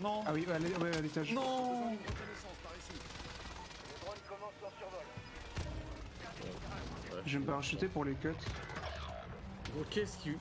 Non Ah oui, ouais, à ouais, à l'étage. Non Je vais me parachuter pour les cuts. Gros, qu'est-ce qu'il.